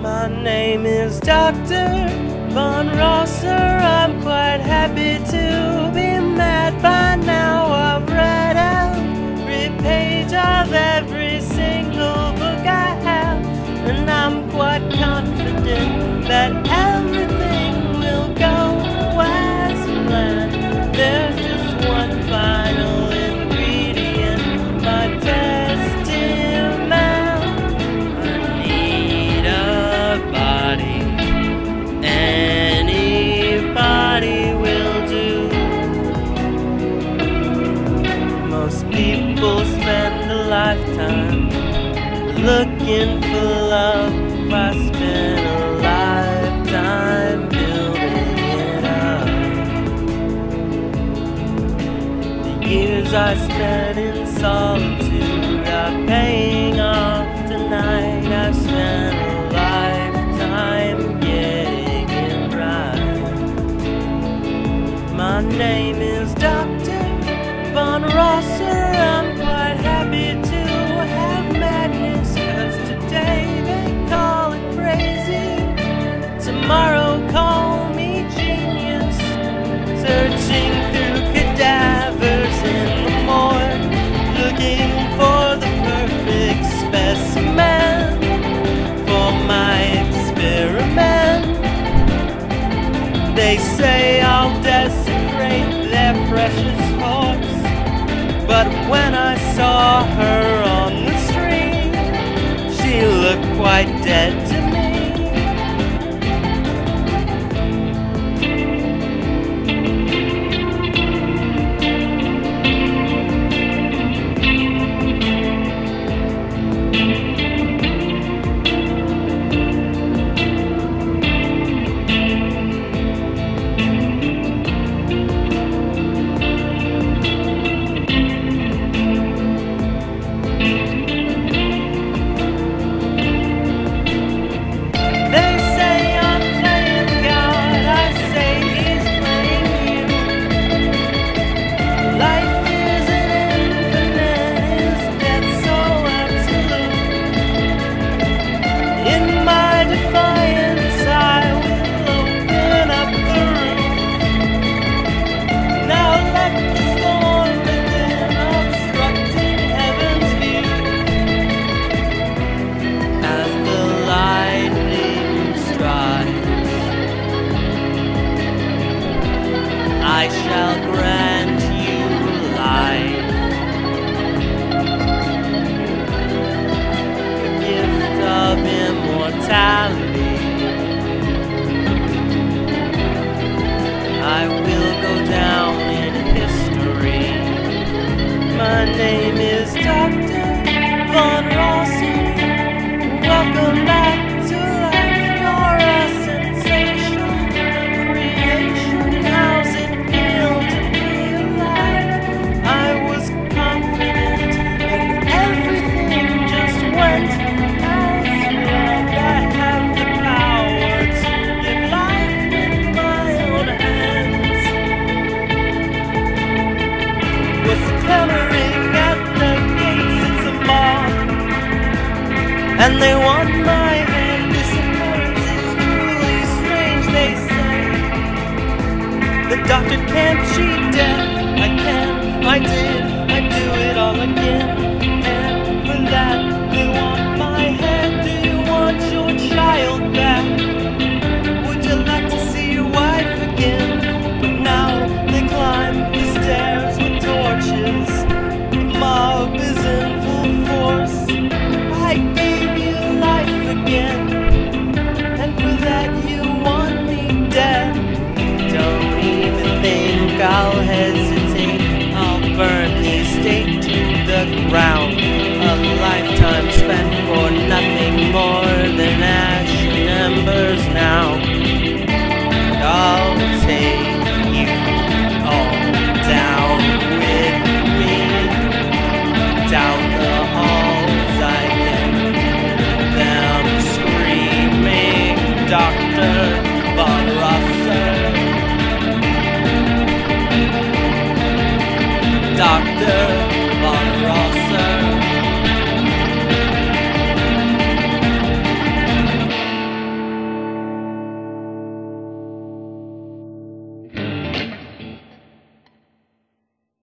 My name is Dr. Von Rosser. I'm quite happy to be mad by now. people spend a lifetime looking for love. I spend a lifetime building it up. The years I spent in solitude, I paid. They say I'll desecrate their precious hopes. But when I saw her on the street, she looked quite dead in my defense. Lord. and they want my hand. Disappointance is truly strange, they say. The doctor can't cheat death. I can, I did.